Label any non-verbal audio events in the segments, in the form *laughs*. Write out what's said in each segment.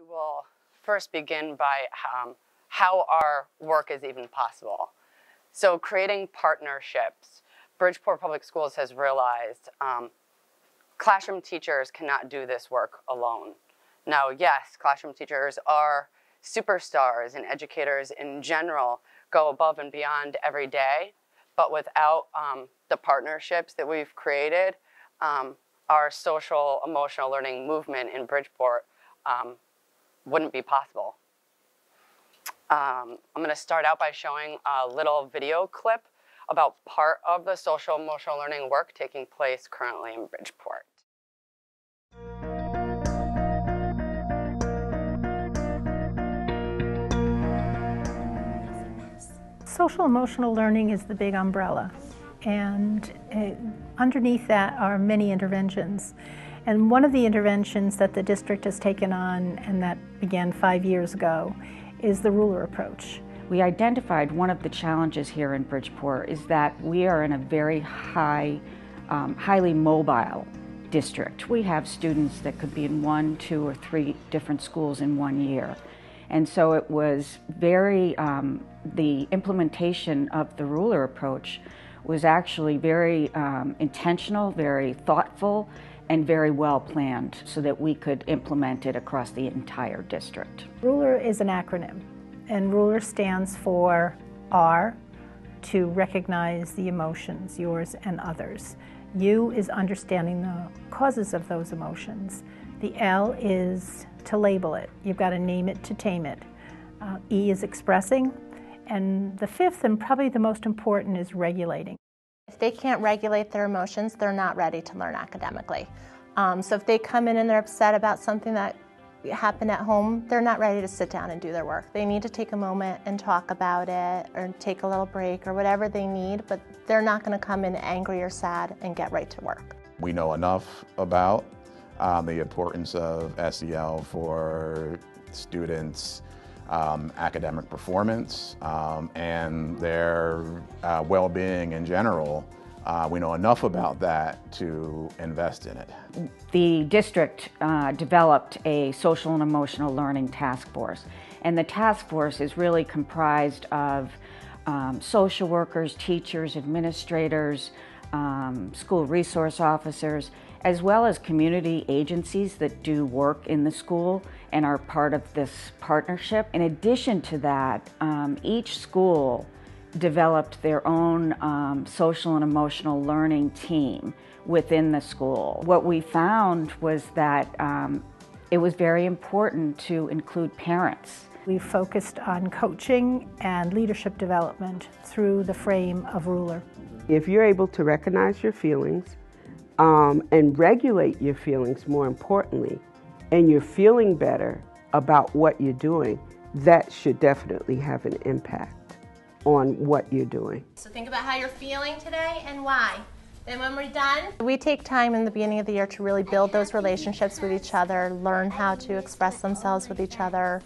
We will first begin by um, how our work is even possible. So creating partnerships. Bridgeport Public Schools has realized um, classroom teachers cannot do this work alone. Now, yes, classroom teachers are superstars and educators in general go above and beyond every day, but without um, the partnerships that we've created, um, our social emotional learning movement in Bridgeport um, wouldn't be possible. Um, I'm going to start out by showing a little video clip about part of the social emotional learning work taking place currently in Bridgeport. Social emotional learning is the big umbrella and uh, underneath that are many interventions. And one of the interventions that the district has taken on and that began five years ago is the ruler approach. We identified one of the challenges here in Bridgeport is that we are in a very high, um, highly mobile district. We have students that could be in one, two, or three different schools in one year. And so it was very, um, the implementation of the ruler approach was actually very um, intentional, very thoughtful, and very well planned so that we could implement it across the entire district. RULER is an acronym, and RULER stands for R, to recognize the emotions, yours and others. U is understanding the causes of those emotions. The L is to label it. You've got to name it to tame it. Uh, e is expressing. And the fifth, and probably the most important, is regulating. If they can't regulate their emotions, they're not ready to learn academically. Um, so if they come in and they're upset about something that happened at home, they're not ready to sit down and do their work. They need to take a moment and talk about it or take a little break or whatever they need, but they're not going to come in angry or sad and get right to work. We know enough about um, the importance of SEL for students' um, academic performance um, and their uh, well-being in general. Uh, we know enough about that to invest in it. The district uh, developed a social and emotional learning task force, and the task force is really comprised of um, social workers, teachers, administrators, um, school resource officers, as well as community agencies that do work in the school and are part of this partnership. In addition to that, um, each school developed their own um, social and emotional learning team within the school. What we found was that um, it was very important to include parents. We focused on coaching and leadership development through the frame of Ruler. If you're able to recognize your feelings um, and regulate your feelings more importantly, and you're feeling better about what you're doing, that should definitely have an impact on what you're doing. So think about how you're feeling today and why. Then when we're done, we take time in the beginning of the year to really build those relationships with each other, learn how to express themselves with each other,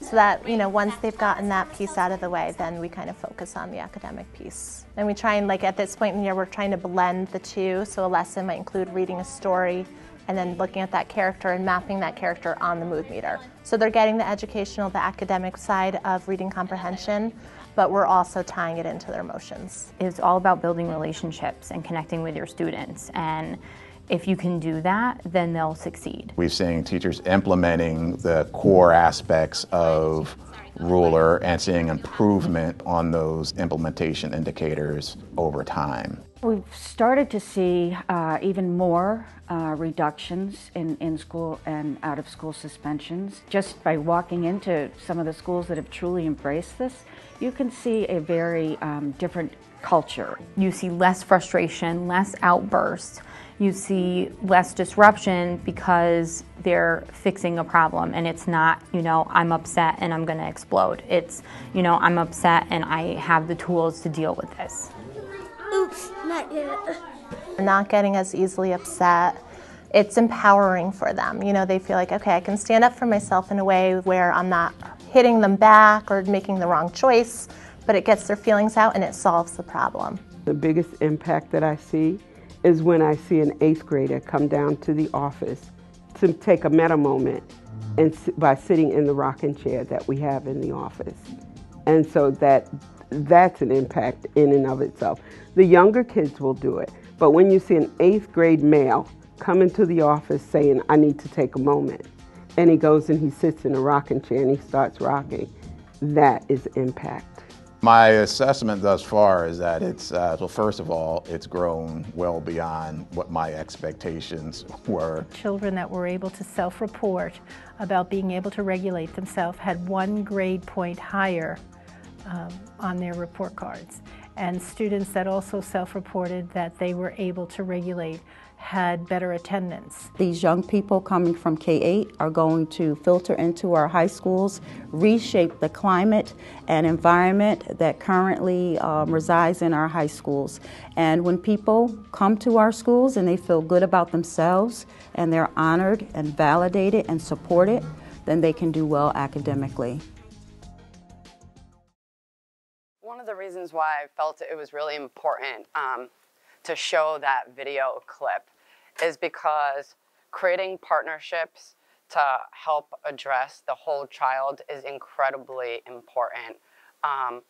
so that you know once they've gotten that piece out of the way, then we kind of focus on the academic piece. And we try and like at this point in the year, we're trying to blend the two. So a lesson might include reading a story and then looking at that character and mapping that character on the mood meter. So they're getting the educational, the academic side of reading comprehension, but we're also tying it into their emotions. It's all about building relationships and connecting with your students. And if you can do that, then they'll succeed. We've seen teachers implementing the core aspects of ruler and seeing improvement on those implementation indicators over time. We've started to see uh, even more uh, reductions in, in school and out of school suspensions. Just by walking into some of the schools that have truly embraced this, you can see a very um, different culture. You see less frustration, less outbursts. You see less disruption because they're fixing a problem and it's not, you know, I'm upset and I'm going to explode. It's, you know, I'm upset and I have the tools to deal with this. Oops, not yet. Not getting as easily upset. It's empowering for them. You know, they feel like, okay, I can stand up for myself in a way where I'm not hitting them back or making the wrong choice, but it gets their feelings out and it solves the problem. The biggest impact that I see is when I see an eighth grader come down to the office to take a meta moment and by sitting in the rocking chair that we have in the office. And so that that's an impact in and of itself. The younger kids will do it, but when you see an eighth grade male come into the office saying, I need to take a moment, and he goes and he sits in a rocking chair and he starts rocking, that is impact. My assessment thus far is that it's, uh, well, first of all, it's grown well beyond what my expectations were. Children that were able to self-report about being able to regulate themselves had one grade point higher um, on their report cards. And students that also self-reported that they were able to regulate had better attendance. These young people coming from K-8 are going to filter into our high schools, reshape the climate and environment that currently um, resides in our high schools. And when people come to our schools and they feel good about themselves and they're honored and validated and supported, then they can do well academically. One of the reasons why I felt it was really important um, to show that video clip is because creating partnerships to help address the whole child is incredibly important. Um,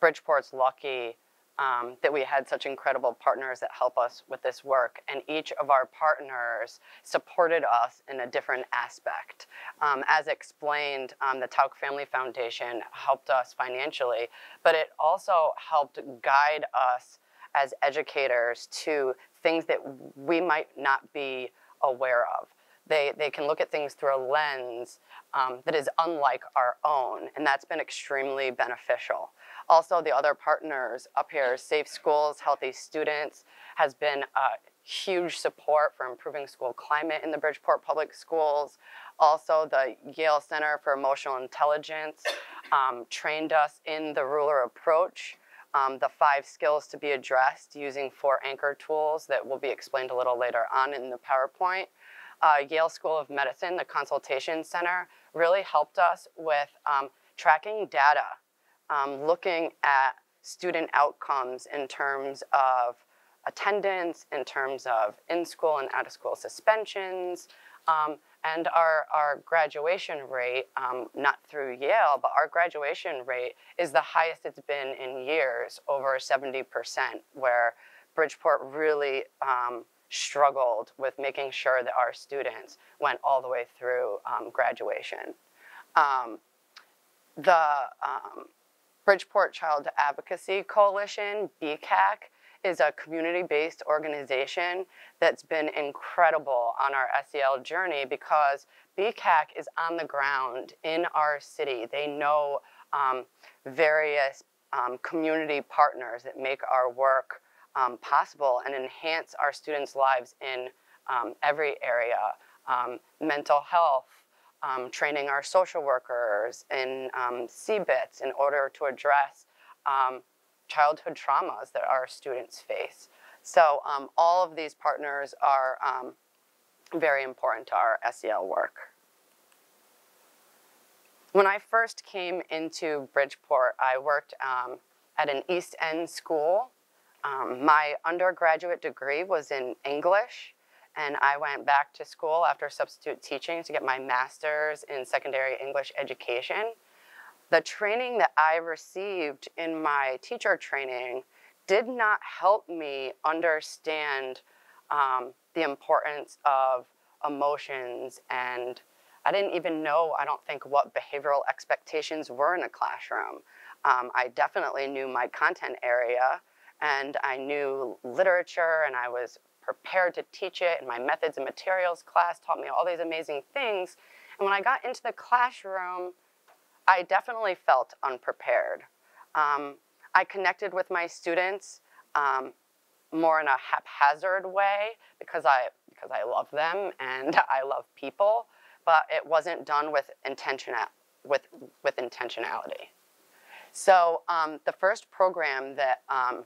Bridgeport's lucky um, that we had such incredible partners that help us with this work, and each of our partners supported us in a different aspect. Um, as explained, um, the Tauck Family Foundation helped us financially, but it also helped guide us as educators to things that we might not be aware of. They, they can look at things through a lens um, that is unlike our own, and that's been extremely beneficial. Also, the other partners up here, Safe Schools, Healthy Students, has been a huge support for improving school climate in the Bridgeport Public Schools. Also, the Yale Center for Emotional Intelligence um, trained us in the ruler approach, um, the five skills to be addressed using four anchor tools that will be explained a little later on in the PowerPoint. Uh, Yale School of Medicine, the Consultation Center, really helped us with um, tracking data, um, looking at student outcomes in terms of attendance, in terms of in-school and out-of-school suspensions, um, and our, our graduation rate, um, not through Yale, but our graduation rate is the highest it's been in years, over 70%, where Bridgeport really um, struggled with making sure that our students went all the way through um, graduation. Um, the um, Bridgeport Child Advocacy Coalition, BCAC, is a community-based organization that's been incredible on our SEL journey because BCAC is on the ground in our city. They know um, various um, community partners that make our work um, possible and enhance our students' lives in um, every area. Um, mental health, um, training our social workers in CBITS in order to address childhood traumas that our students face. So um, all of these partners are um, very important to our SEL work. When I first came into Bridgeport, I worked um, at an East End school. Um, my undergraduate degree was in English, and I went back to school after substitute teaching to get my master's in secondary English education the training that I received in my teacher training did not help me understand um, the importance of emotions and I didn't even know, I don't think, what behavioral expectations were in a classroom. Um, I definitely knew my content area and I knew literature and I was prepared to teach it and my methods and materials class taught me all these amazing things. And when I got into the classroom, I definitely felt unprepared. Um, I connected with my students um, more in a haphazard way because I, because I love them and *laughs* I love people, but it wasn't done with, with, with intentionality. So um, the first program that, um,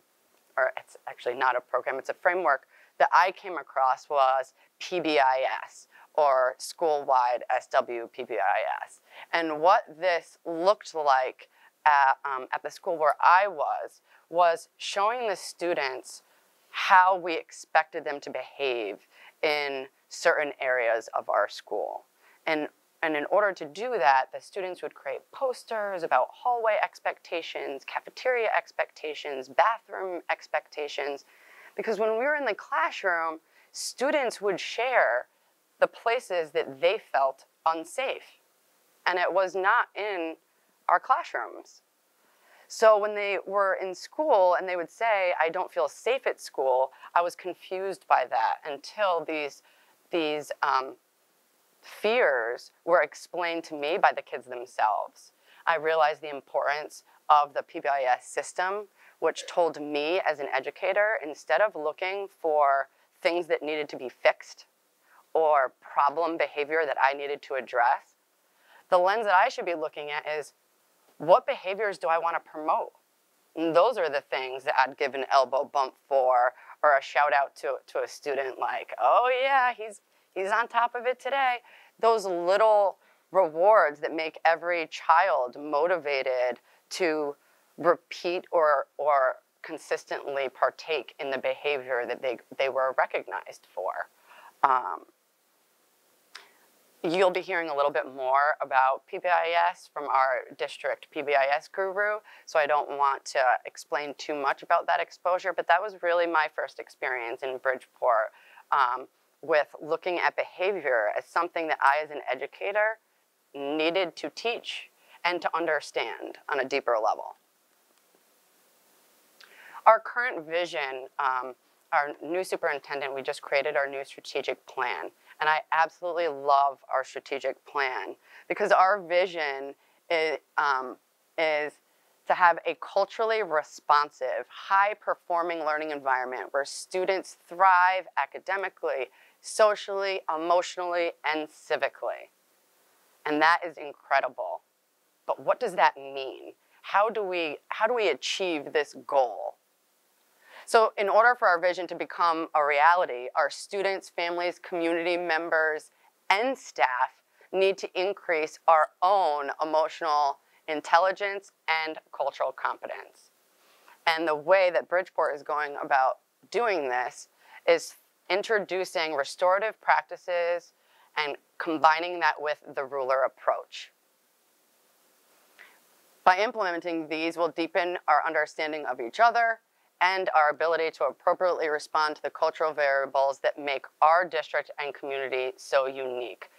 or it's actually not a program, it's a framework that I came across was PBIS, or school-wide SW PBIS. And what this looked like at, um, at the school where I was, was showing the students how we expected them to behave in certain areas of our school. And and in order to do that, the students would create posters about hallway expectations, cafeteria expectations, bathroom expectations, because when we were in the classroom, students would share the places that they felt unsafe. And it was not in our classrooms. So when they were in school and they would say, I don't feel safe at school, I was confused by that until these, these um, fears were explained to me by the kids themselves. I realized the importance of the PBIS system, which told me as an educator, instead of looking for things that needed to be fixed or problem behavior that I needed to address, the lens that I should be looking at is what behaviors do I want to promote? And those are the things that I'd give an elbow bump for or a shout out to, to a student like, oh yeah, he's, he's on top of it today. Those little rewards that make every child motivated to repeat or, or consistently partake in the behavior that they, they were recognized for. Um, you'll be hearing a little bit more about PBIS from our district PBIS guru, so I don't want to explain too much about that exposure, but that was really my first experience in Bridgeport um, with looking at behavior as something that I, as an educator, needed to teach and to understand on a deeper level. Our current vision, um, our new superintendent, we just created our new strategic plan. And I absolutely love our strategic plan because our vision is, um, is to have a culturally responsive, high performing learning environment where students thrive academically, socially, emotionally, and civically. And that is incredible. But what does that mean? How do we, how do we achieve this goal? So in order for our vision to become a reality, our students, families, community members, and staff need to increase our own emotional intelligence and cultural competence. And the way that Bridgeport is going about doing this is introducing restorative practices and combining that with the ruler approach. By implementing these, we'll deepen our understanding of each other and our ability to appropriately respond to the cultural variables that make our district and community so unique.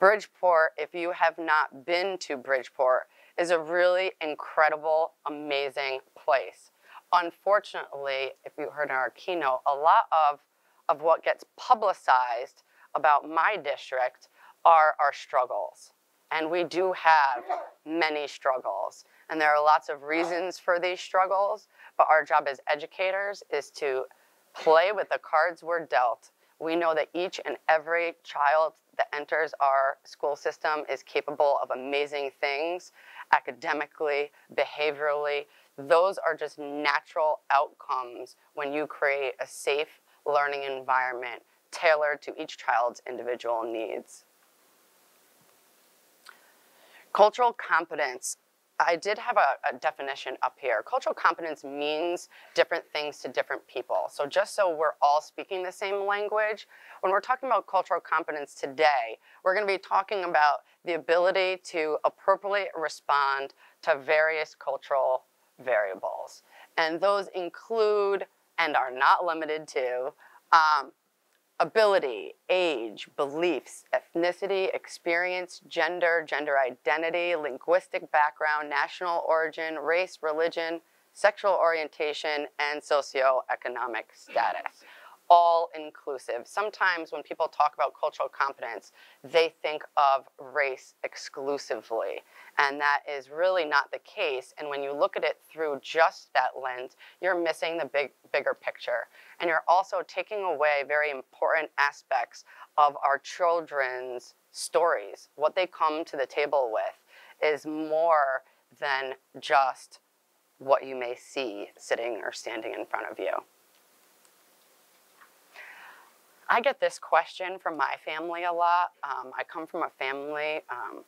Bridgeport, if you have not been to Bridgeport, is a really incredible, amazing place. Unfortunately, if you heard in our keynote, a lot of, of what gets publicized about my district are our struggles. And we do have many struggles. And there are lots of reasons for these struggles, but our job as educators is to play with the cards we're dealt. We know that each and every child that enters our school system is capable of amazing things academically, behaviorally. Those are just natural outcomes when you create a safe learning environment tailored to each child's individual needs. Cultural competence I did have a, a, definition up here. Cultural competence means different things to different people. So just so we're all speaking the same language, when we're talking about cultural competence today, we're going to be talking about the ability to appropriately respond to various cultural variables. And those include, and are not limited to, um, ability, age, beliefs, ethnicity, experience, gender, gender identity, linguistic background, national origin, race, religion, sexual orientation, and socioeconomic status all inclusive. Sometimes when people talk about cultural competence, they think of race exclusively. And that is really not the case. And when you look at it through just that lens, you're missing the big, bigger picture. And you're also taking away very important aspects of our children's stories. What they come to the table with is more than just what you may see sitting or standing in front of you. I get this question from my family a lot. Um, I come from a family um,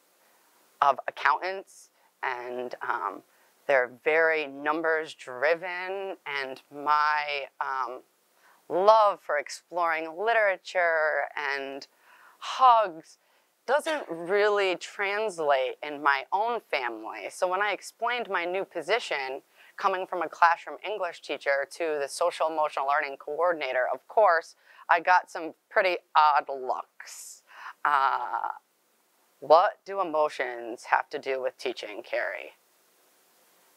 of accountants, and um, they're very numbers driven, and my um, love for exploring literature and hugs doesn't really translate in my own family. So when I explained my new position, coming from a classroom English teacher to the social emotional learning coordinator, of course, I got some pretty odd looks. Uh, what do emotions have to do with teaching, Carrie?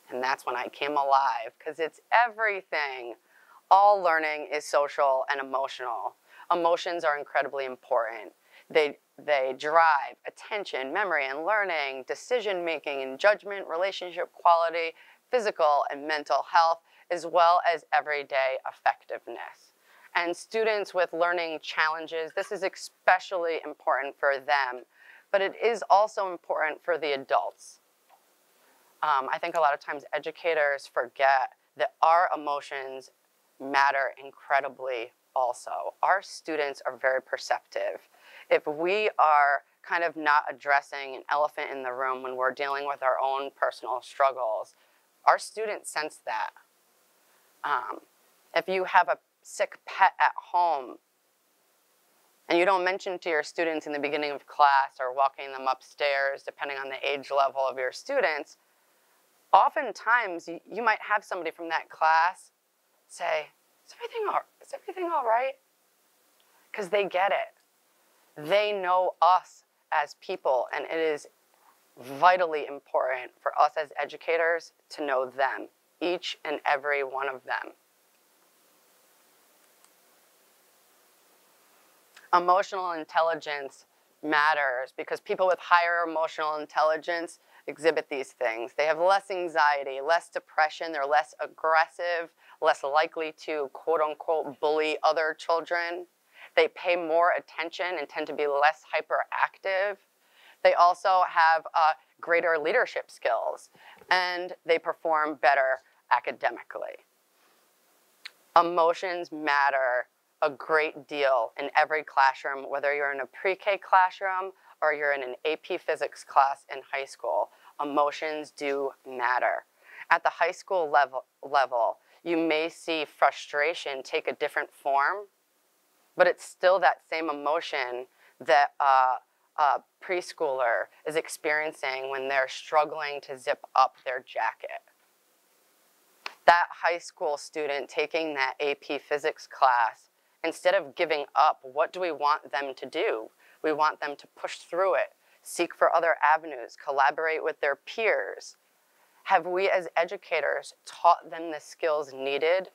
And that's when I came alive, because it's everything. All learning is social and emotional. Emotions are incredibly important. They, they drive attention, memory, and learning, decision making and judgment, relationship quality, physical and mental health, as well as everyday effectiveness. And students with learning challenges, this is especially important for them, but it is also important for the adults. Um, I think a lot of times educators forget that our emotions matter incredibly also. Our students are very perceptive. If we are kind of not addressing an elephant in the room when we're dealing with our own personal struggles, our students sense that. Um, if you have a sick pet at home and you don't mention to your students in the beginning of class or walking them upstairs, depending on the age level of your students, oftentimes you, might have somebody from that class say, is everything all, is everything all right? Because they get it. They know us as people, and it is vitally important for us as educators to know them, each and every one of them. Emotional intelligence matters because people with higher emotional intelligence exhibit these things. They have less anxiety, less depression, they're less aggressive, less likely to quote unquote bully other children. They pay more attention and tend to be less hyperactive. They also have uh, greater leadership skills and they perform better academically. Emotions matter a great deal in every classroom, whether you're in a pre-K classroom or you're in an AP physics class in high school. Emotions do matter. At the high school level, level, you may see frustration take a different form, but it's still that same emotion that uh, a preschooler is experiencing when they're struggling to zip up their jacket. That high school student taking that AP physics class, instead of giving up, what do we want them to do? We want them to push through it, seek for other avenues, collaborate with their peers. Have we as educators taught them the skills needed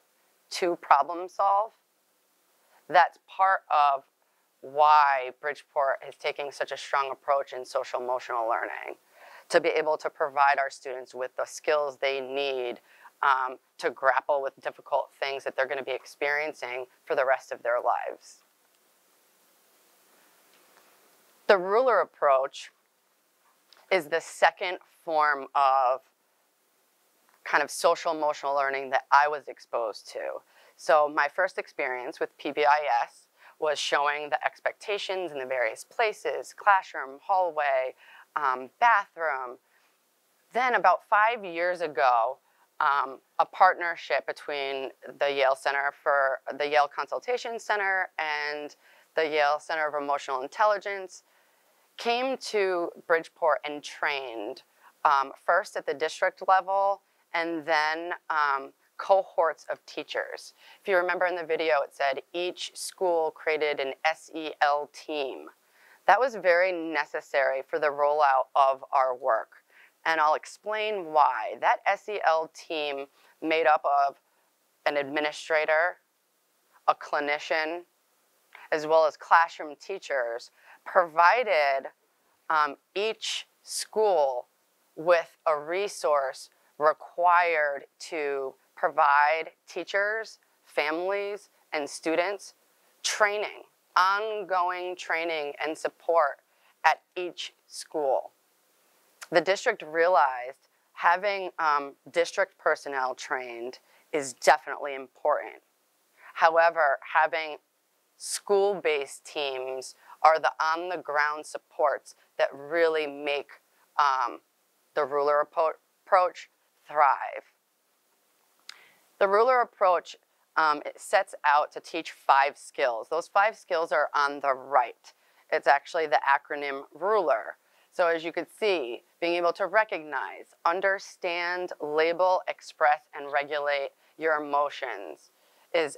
to problem solve? That's part of why Bridgeport is taking such a strong approach in social emotional learning to be able to provide our students with the skills they need um, to grapple with difficult things that they're going to be experiencing for the rest of their lives. The ruler approach is the second form of kind of social emotional learning that I was exposed to. So my first experience with PBIS was showing the expectations in the various places, classroom, hallway, um, bathroom. Then about five years ago, um, a partnership between the Yale Center for the Yale Consultation Center and the Yale Center of Emotional Intelligence came to Bridgeport and trained um, first at the district level and then um, cohorts of teachers. If you remember in the video, it said each school created an SEL team. That was very necessary for the rollout of our work. And I'll explain why. That SEL team made up of an administrator, a clinician, as well as classroom teachers, provided um, each school with a resource required to provide teachers, families, and students training, ongoing training and support at each school. The district realized having um, district personnel trained is definitely important. However, having school-based teams are the on-the-ground supports that really make um, the ruler approach thrive. The ruler approach um, it sets out to teach five skills. Those five skills are on the right. It's actually the acronym RULER. So as you could see, being able to recognize, understand, label, express, and regulate your emotions is,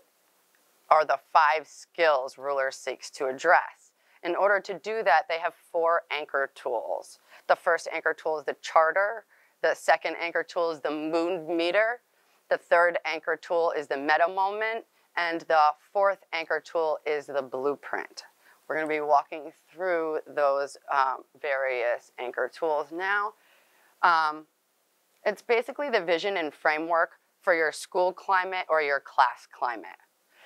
are the five skills Ruler seeks to address. In order to do that, they have four anchor tools. The first anchor tool is the charter. The second anchor tool is the mood meter. The third anchor tool is the meta moment. And the fourth anchor tool is the blueprint. We're going to be walking through those um, various anchor tools now. Um, it's basically the vision and framework for your school climate or your class climate.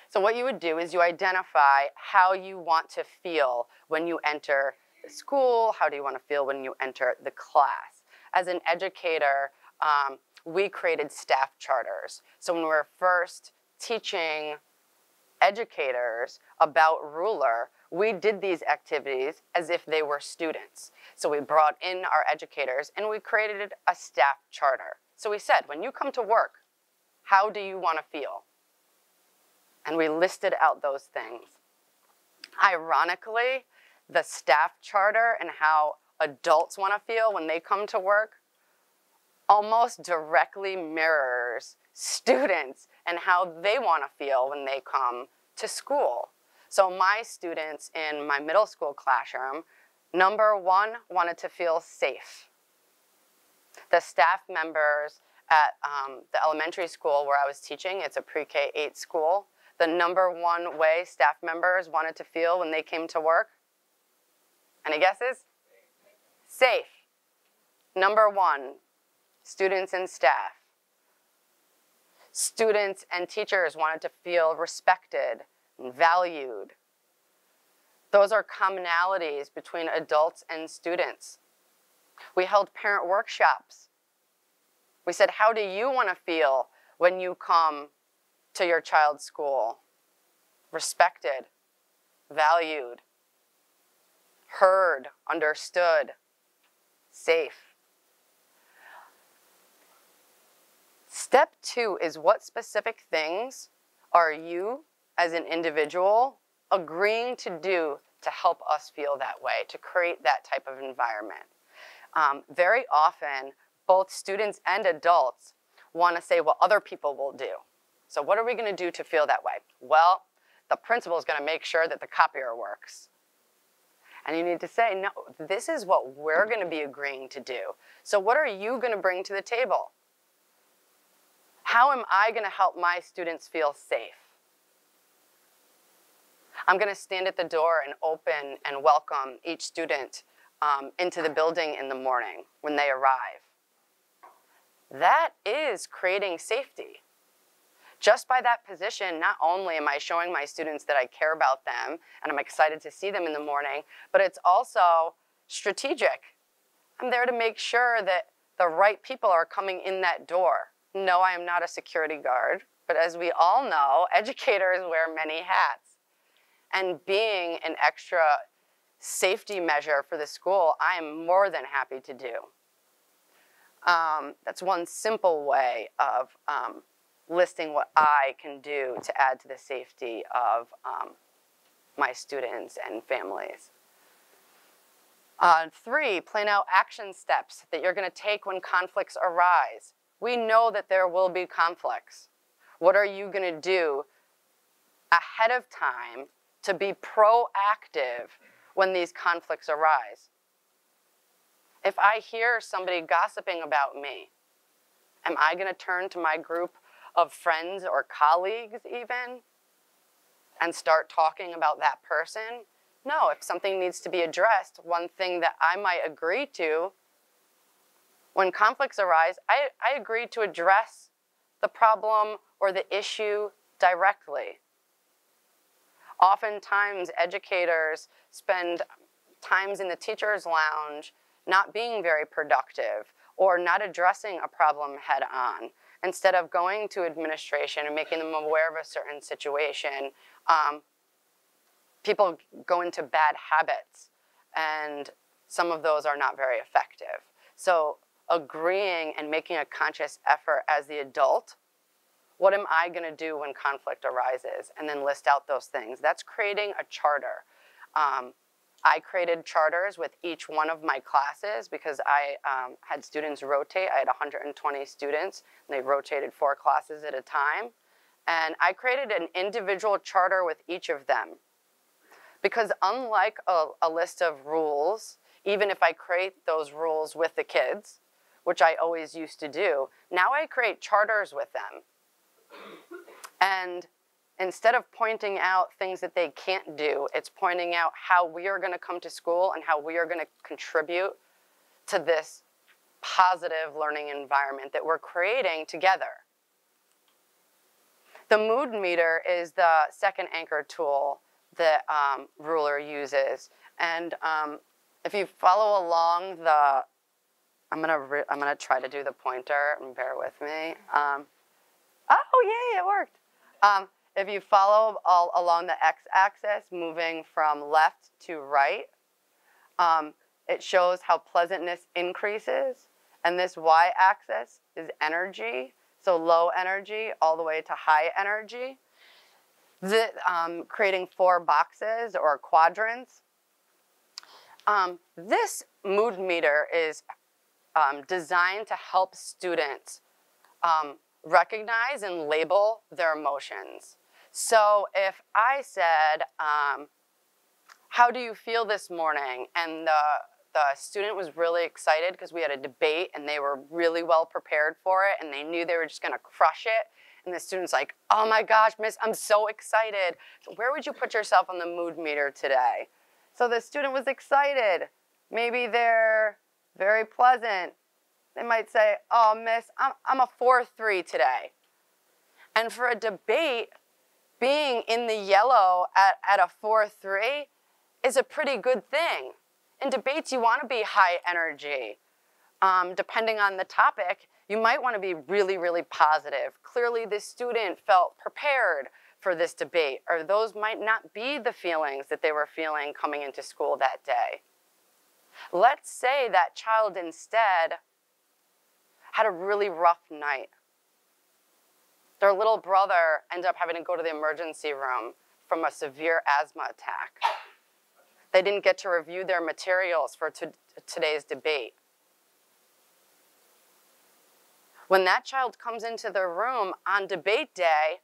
So what you would do is you identify how you want to feel when you enter the school, how do you want to feel when you enter the class. As an educator, um, we created staff charters. So when we were first teaching educators about Ruler, we did these activities as if they were students. So we brought in our educators and we created a staff charter. So we said, when you come to work, how do you want to feel? And we listed out those things. Ironically, the staff charter and how adults want to feel when they come to work almost directly mirrors students and how they want to feel when they come to school. So my students in my middle school classroom, number one, wanted to feel safe. The staff members at um, the elementary school where I was teaching, it's a pre-K 8 school, the number one way staff members wanted to feel when they came to work? Any guesses? Safe. Number one, students and staff. Students and teachers wanted to feel respected valued. Those are commonalities between adults and students. We held parent workshops. We said, how do you want to feel when you come to your child's school? Respected, valued, heard, understood, safe. Step two is what specific things are you as an individual agreeing to do to help us feel that way, to create that type of environment. Um, very often, both students and adults want to say what other people will do. So what are we going to do to feel that way? Well, the principal is going to make sure that the copier works. And you need to say, no, this is what we're going to be agreeing to do. So what are you going to bring to the table? How am I going to help my students feel safe? I'm going to stand at the door and open and welcome each student um, into the building in the morning when they arrive. That is creating safety. Just by that position, not only am I showing my students that I care about them and I'm excited to see them in the morning, but it's also strategic. I'm there to make sure that the right people are coming in that door. No, I am not a security guard, but as we all know, educators wear many hats and being an extra safety measure for the school, I am more than happy to do. Um, that's one simple way of um, listing what I can do to add to the safety of um, my students and families. Uh, three, plan out action steps that you're going to take when conflicts arise. We know that there will be conflicts. What are you going to do ahead of time to be proactive when these conflicts arise. If I hear somebody gossiping about me, am I going to turn to my group of friends or colleagues even and start talking about that person? No, if something needs to be addressed, one thing that I might agree to when conflicts arise, I, I agree to address the problem or the issue directly. Oftentimes, educators spend times in the teacher's lounge not being very productive or not addressing a problem head on. Instead of going to administration and making them aware of a certain situation, um, people go into bad habits, and some of those are not very effective. So, agreeing and making a conscious effort as the adult what am I going to do when conflict arises? And then list out those things. That's creating a charter. Um, I created charters with each one of my classes because I um, had students rotate. I had 120 students, and they rotated four classes at a time. And I created an individual charter with each of them. Because unlike a, a list of rules, even if I create those rules with the kids, which I always used to do, now I create charters with them. And instead of pointing out things that they can't do, it's pointing out how we are going to come to school and how we are going to contribute to this positive learning environment that we're creating together. The mood meter is the second anchor tool that um, Ruler uses. And um, if you follow along the, I'm gonna, I'm gonna try to do the pointer and bear with me. Um, oh, yay, it worked. Um, if you follow all along the x-axis, moving from left to right, um, it shows how pleasantness increases. And this y-axis is energy, so low energy all the way to high energy. The, um, creating four boxes or quadrants. Um, this mood meter is um, designed to help students um, recognize and label their emotions. So if I said, um, how do you feel this morning? And the, the student was really excited because we had a debate and they were really well prepared for it and they knew they were just gonna crush it. And the student's like, oh my gosh, miss, I'm so excited. Where would you put yourself on the mood meter today? So the student was excited. Maybe they're very pleasant. They might say, oh, miss, I'm, I'm a 4-3 today. And for a debate, being in the yellow at, at a 4-3 is a pretty good thing. In debates, you want to be high energy. Um, depending on the topic, you might want to be really, really positive. Clearly, this student felt prepared for this debate, or those might not be the feelings that they were feeling coming into school that day. Let's say that child instead had a really rough night their little brother ended up having to go to the emergency room from a severe asthma attack. They didn't get to review their materials for today's debate. When that child comes into their room on debate day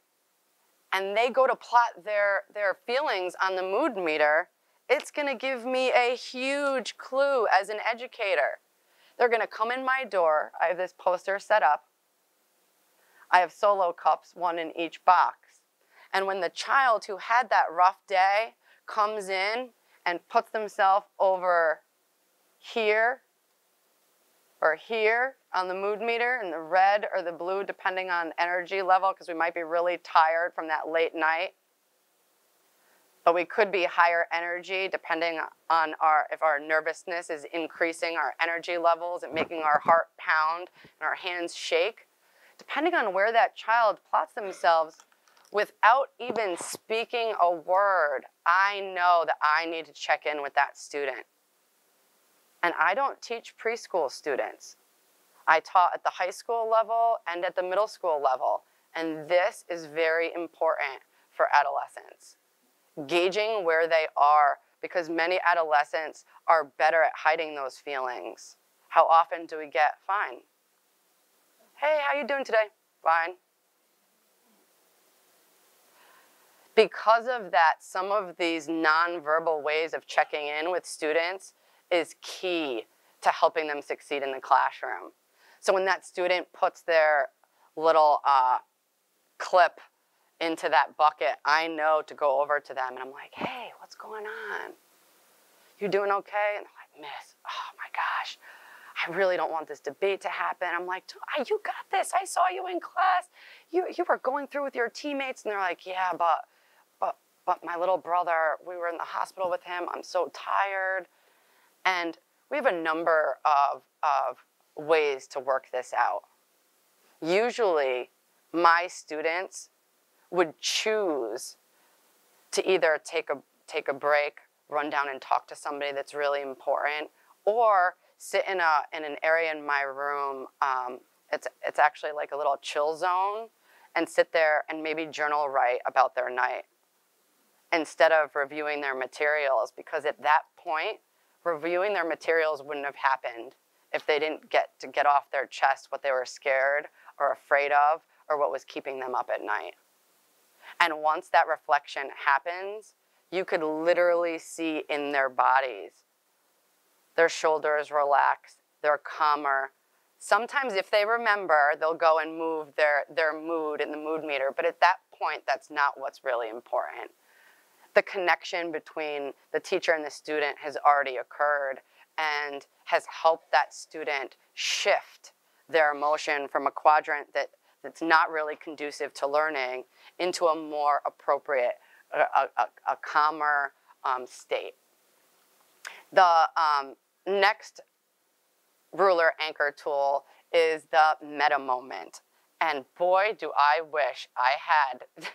and they go to plot their, their feelings on the mood meter, it's going to give me a huge clue as an educator. They're going to come in my door. I have this poster set up. I have solo cups, one in each box. And when the child who had that rough day comes in and puts themselves over here or here on the mood meter in the red or the blue depending on energy level because we might be really tired from that late night. But we could be higher energy depending on our if our nervousness is increasing our energy levels and making our heart pound and our hands shake depending on where that child plots themselves, without even speaking a word, I know that I need to check in with that student. And I don't teach preschool students. I taught at the high school level and at the middle school level. And this is very important for adolescents. Gauging where they are because many adolescents are better at hiding those feelings. How often do we get, fine, Hey, how you doing today? Fine. Because of that, some of these nonverbal ways of checking in with students is key to helping them succeed in the classroom. So when that student puts their little uh, clip into that bucket, I know to go over to them and I'm like, hey, what's going on? You doing okay? And they're like, miss, oh my gosh, I really don't want this debate to happen. I'm like, you got this. I saw you in class. You, you were going through with your teammates. And they're like, yeah, but, but, but my little brother, we were in the hospital with him. I'm so tired. And we have a number of, of ways to work this out. Usually, my students would choose to either take a, take a break, run down and talk to somebody that's really important, or sit in, a, in an area in my room. Um, it's, it's actually like a little chill zone and sit there and maybe journal write about their night. instead of reviewing their materials because at that point, reviewing their materials wouldn't have happened if they didn't get to get off their chest what they were scared or afraid of or what was keeping them up at night. And once that reflection happens, you could literally see in their bodies their shoulders relax, they're calmer. Sometimes, if they remember, they'll go and move their, their mood in the mood meter, but at that point, that's not what's really important. The connection between the teacher and the student has already occurred and has helped that student shift their emotion from a quadrant that, that's not really conducive to learning into a more appropriate, a, a, a calmer um, state. The um, next ruler anchor tool is the meta moment. And boy, do I wish I had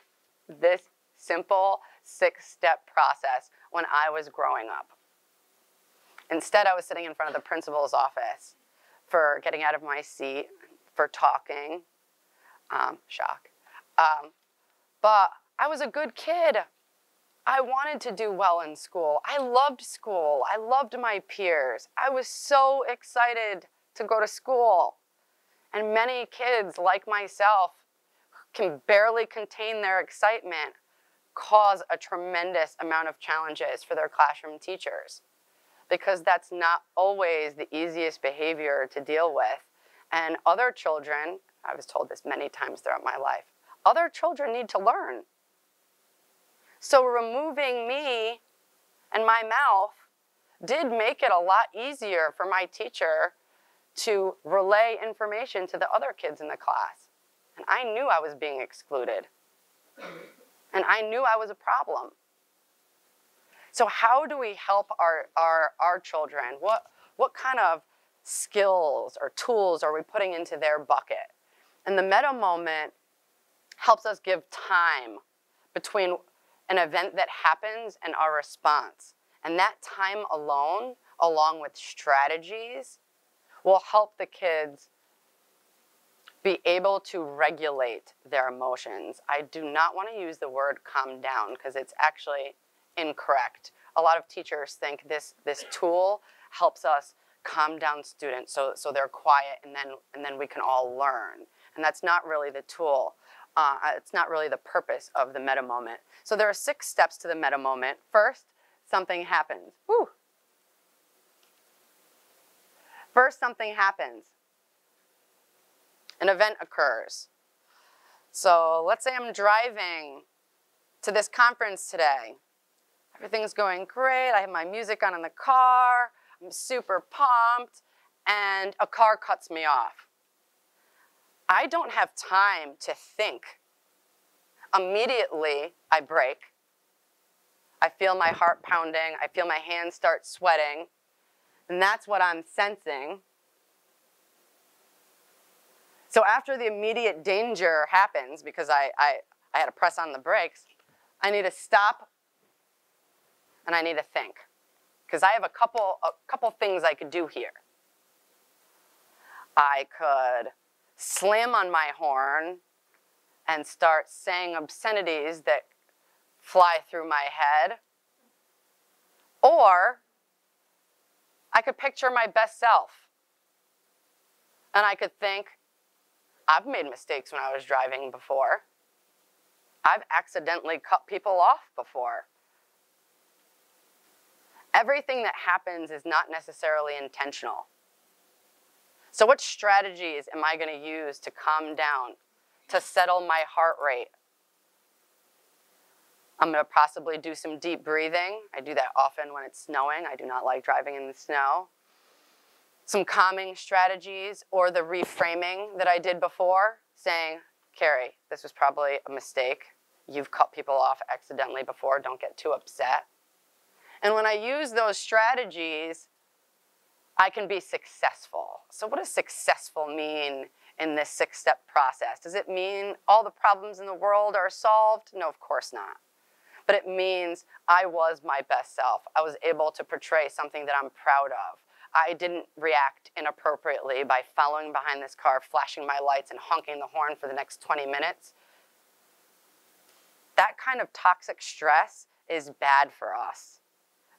*laughs* this simple six step process when I was growing up. Instead, I was sitting in front of the principal's office for getting out of my seat, for talking. Um, shock. Um, but I was a good kid. I wanted to do well in school. I loved school. I loved my peers. I was so excited to go to school. And many kids, like myself, can barely contain their excitement, cause a tremendous amount of challenges for their classroom teachers. Because that's not always the easiest behavior to deal with. And other children, I was told this many times throughout my life, other children need to learn. So removing me and my mouth did make it a lot easier for my teacher to relay information to the other kids in the class. And I knew I was being excluded. And I knew I was a problem. So how do we help our, our, our children? What, what kind of skills or tools are we putting into their bucket? And the meta moment helps us give time between an event that happens and our response. And that time alone, along with strategies, will help the kids be able to regulate their emotions. I do not want to use the word calm down because it's actually incorrect. A lot of teachers think this, this tool helps us calm down students so, so they're quiet and then, and then we can all learn. And that's not really the tool. Uh, it's not really the purpose of the meta moment. So there are six steps to the meta moment. First, something happens. Woo. First, something happens. An event occurs. So let's say I'm driving to this conference today. Everything's going great. I have my music on in the car. I'm super pumped. And a car cuts me off. I don't have time to think. Immediately, I break. I feel my heart pounding. I feel my hands start sweating. And that's what I'm sensing. So after the immediate danger happens, because I, I, I had to press on the brakes, I need to stop and I need to think. Because I have a couple, a couple things I could do here. I could slam on my horn and start saying obscenities that fly through my head. Or I could picture my best self. And I could think, I've made mistakes when I was driving before. I've accidentally cut people off before. Everything that happens is not necessarily intentional. So, what strategies am I going to use to calm down, to settle my heart rate? I'm going to possibly do some deep breathing. I do that often when it's snowing. I do not like driving in the snow. Some calming strategies or the reframing that I did before, saying, Carrie, this was probably a mistake. You've cut people off accidentally before. Don't get too upset. And when I use those strategies, I can be successful. So, what does successful mean in this six step process? Does it mean all the problems in the world are solved? No, of course not. But it means I was my best self. I was able to portray something that I'm proud of. I didn't react inappropriately by following behind this car, flashing my lights, and honking the horn for the next 20 minutes. That kind of toxic stress is bad for us.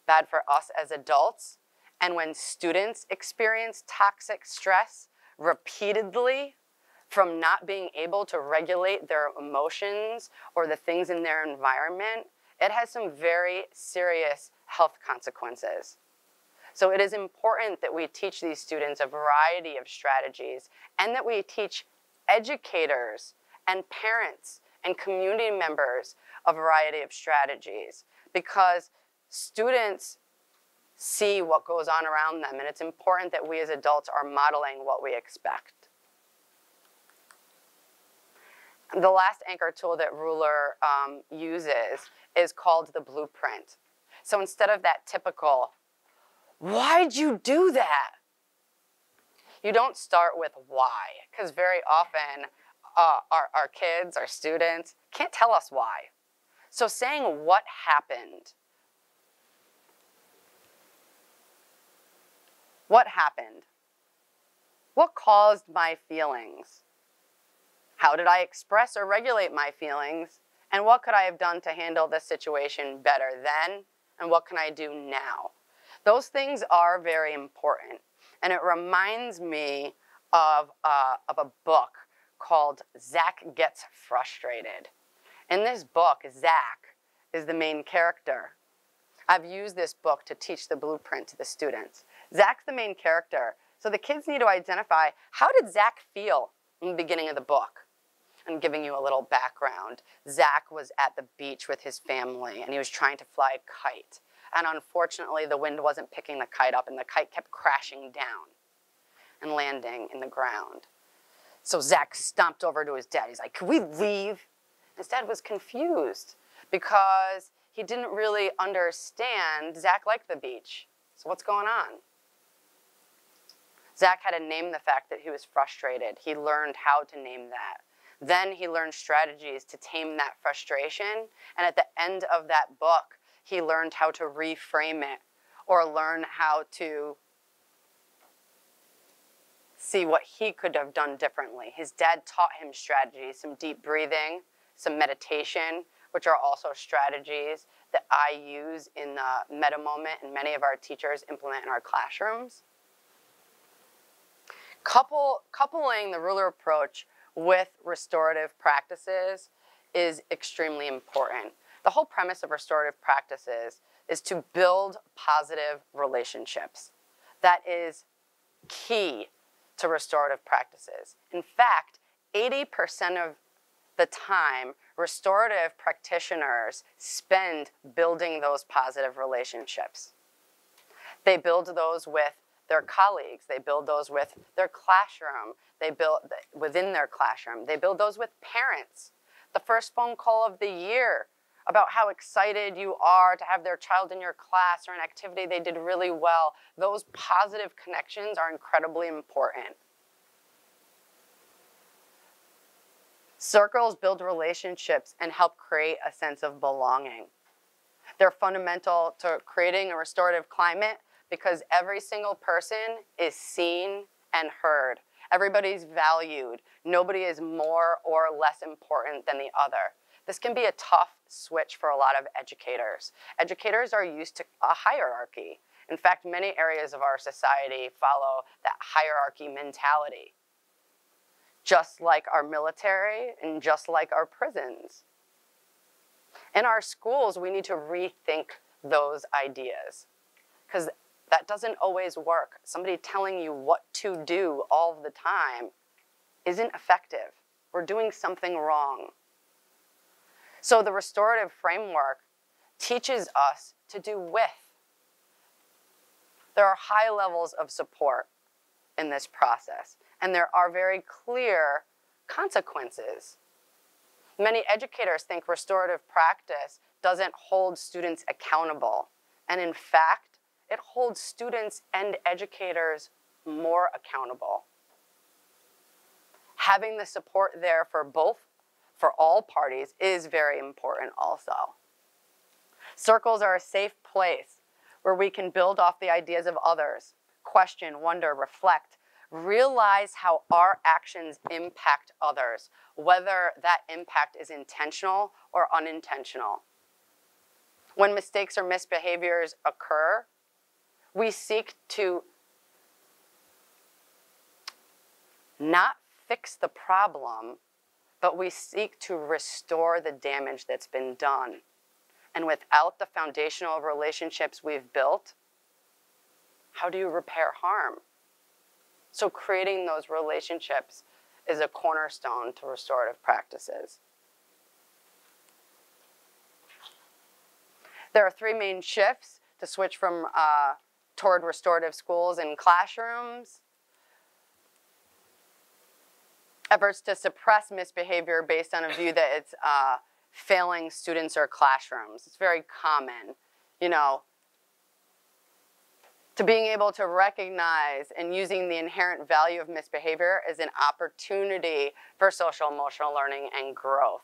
Bad for us as adults. And when students experience toxic stress repeatedly from not being able to regulate their emotions or the things in their environment, it has some very serious health consequences. So it is important that we teach these students a variety of strategies and that we teach educators and parents and community members a variety of strategies because students see what goes on around them and it's important that we as adults are modeling what we expect. The last anchor tool that Ruler um, uses is called the blueprint. So instead of that typical, why'd you do that? You don't start with why, because very often uh, our, our kids, our students, can't tell us why. So saying what happened. What happened? What caused my feelings? How did I express or regulate my feelings? And what could I have done to handle this situation better then? And what can I do now? Those things are very important. And it reminds me of, uh, of a book called Zach Gets Frustrated. In this book, Zach is the main character. I've used this book to teach the blueprint to the students. Zach's the main character. So the kids need to identify how did Zach feel in the beginning of the book? I'm giving you a little background. Zach was at the beach with his family and he was trying to fly a kite. And unfortunately, the wind wasn't picking the kite up and the kite kept crashing down and landing in the ground. So Zach stomped over to his dad. He's like, Can we leave? His dad was confused because he didn't really understand. Zach liked the beach. So what's going on? Zach had to name the fact that he was frustrated. He learned how to name that. Then he learned strategies to tame that frustration. And at the end of that book, he learned how to reframe it or learn how to see what he could have done differently. His dad taught him strategies, some deep breathing, some meditation, which are also strategies that I use in the meta moment and many of our teachers implement in our classrooms. Couple, coupling the ruler approach with restorative practices is extremely important. The whole premise of restorative practices is to build positive relationships. That is key to restorative practices. In fact, 80% of the time, restorative practitioners spend building those positive relationships. They build those with their colleagues. They build those with their classroom. They build within their classroom. They build those with parents. The first phone call of the year about how excited you are to have their child in your class or an activity they did really well. Those positive connections are incredibly important. Circles build relationships and help create a sense of belonging. They're fundamental to creating a restorative climate because every single person is seen and heard. Everybody's valued. Nobody is more or less important than the other. This can be a tough switch for a lot of educators. Educators are used to a hierarchy. In fact, many areas of our society follow that hierarchy mentality, just like our military and just like our prisons. In our schools, we need to rethink those ideas because that doesn't always work. Somebody telling you what to do all the time isn't effective. We're doing something wrong. So the restorative framework teaches us to do with. There are high levels of support in this process, and there are very clear consequences. Many educators think restorative practice doesn't hold students accountable. And in fact, it holds students and educators more accountable. Having the support there for both, for all parties, is very important also. Circles are a safe place where we can build off the ideas of others, question, wonder, reflect, realize how our actions impact others, whether that impact is intentional or unintentional. When mistakes or misbehaviors occur, we seek to not fix the problem, but we seek to restore the damage that's been done. And without the foundational relationships we've built, how do you repair harm? So creating those relationships is a cornerstone to restorative practices. There are three main shifts to switch from uh, toward restorative schools and classrooms. Efforts to suppress misbehavior based on a view that it's uh, failing students or classrooms. It's very common, you know, to being able to recognize and using the inherent value of misbehavior as an opportunity for social emotional learning and growth.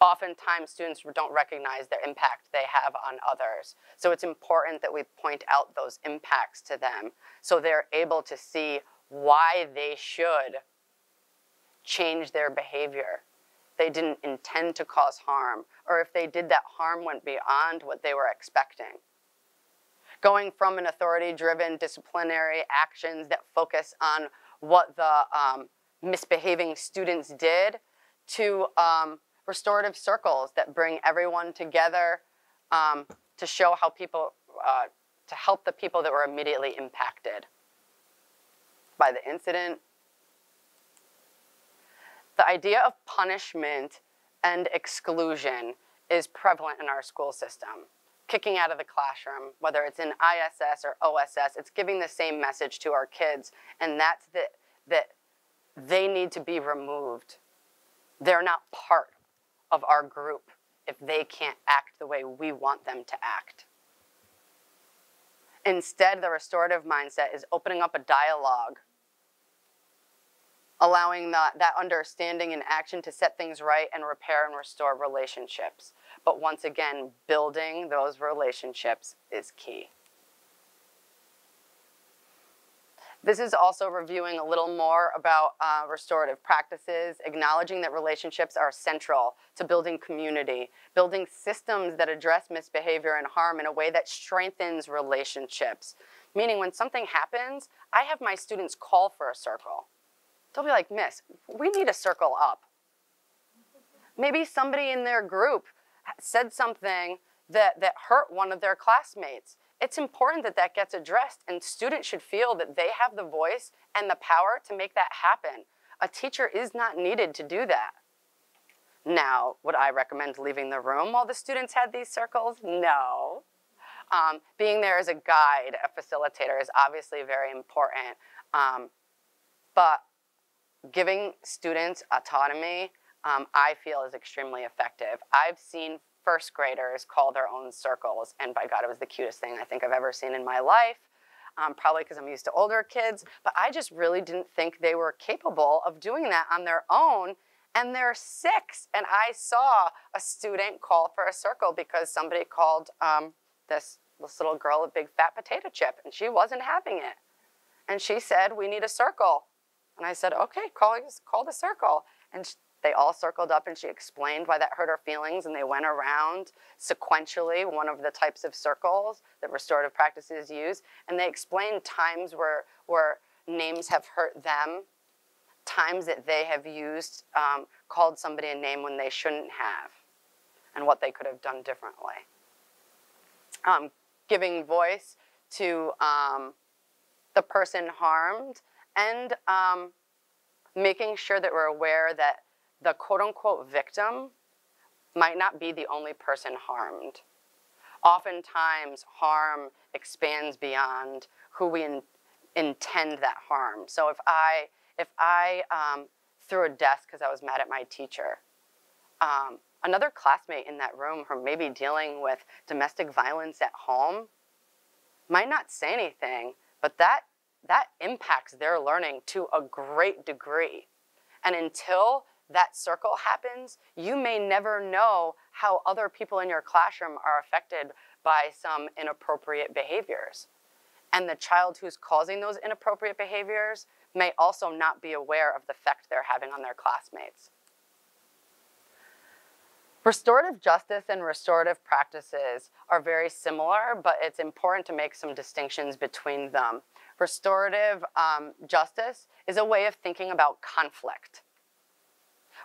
Oftentimes, students don't recognize the impact they have on others. So it's important that we point out those impacts to them so they're able to see why they should change their behavior. They didn't intend to cause harm, or if they did, that harm went beyond what they were expecting going from an authority-driven disciplinary actions that focus on what the um, misbehaving students did to um, restorative circles that bring everyone together um, to show how people, uh, to help the people that were immediately impacted by the incident. The idea of punishment and exclusion is prevalent in our school system kicking out of the classroom, whether it's in ISS or OSS, it's giving the same message to our kids, and that's that, that they need to be removed. They're not part of our group if they can't act the way we want them to act. Instead, the restorative mindset is opening up a dialogue, allowing that, understanding and action to set things right and repair and restore relationships. But once again, building those relationships is key. This is also reviewing a little more about uh, restorative practices, acknowledging that relationships are central to building community, building systems that address misbehavior and harm in a way that strengthens relationships. Meaning when something happens, I have my students call for a circle. They'll be like, miss, we need a circle up. Maybe somebody in their group said something that, that hurt one of their classmates. It's important that that gets addressed, and students should feel that they have the voice and the power to make that happen. A teacher is not needed to do that. Now, would I recommend leaving the room while the students had these circles? No. Um, being there as a guide, a facilitator, is obviously very important. Um, but giving students autonomy um, I feel is extremely effective. I've seen first graders call their own circles, and by God, it was the cutest thing I think I've ever seen in my life. Um, probably because I'm used to older kids, but I just really didn't think they were capable of doing that on their own. And they're six, and I saw a student call for a circle because somebody called um, this, this little girl a big fat potato chip, and she wasn't having it. And she said, "We need a circle." And I said, "Okay, call call the circle." And they all circled up and she explained why that hurt her feelings and they went around sequentially, one of the types of circles that restorative practices use. And they explained times where, where names have hurt them, times that they have used, um, called somebody a name when they shouldn't have, and what they could have done differently. Um, giving voice to um, the person harmed and um, making sure that we're aware that the quote unquote victim might not be the only person harmed. Oftentimes, harm expands beyond who we in, intend that harm. So if I, if I um, threw a desk because I was mad at my teacher, um, another classmate in that room who may be dealing with domestic violence at home might not say anything, but that, that impacts their learning to a great degree. And until that circle happens, you may never know how other people in your classroom are affected by some inappropriate behaviors. And the child who's causing those inappropriate behaviors may also not be aware of the effect they're having on their classmates. Restorative justice and restorative practices are very similar, but it's important to make some distinctions between them. Restorative um, justice is a way of thinking about conflict.